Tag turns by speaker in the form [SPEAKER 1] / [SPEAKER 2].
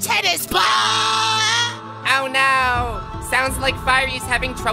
[SPEAKER 1] tennis ball!
[SPEAKER 2] Oh no! Sounds like Firey's having trouble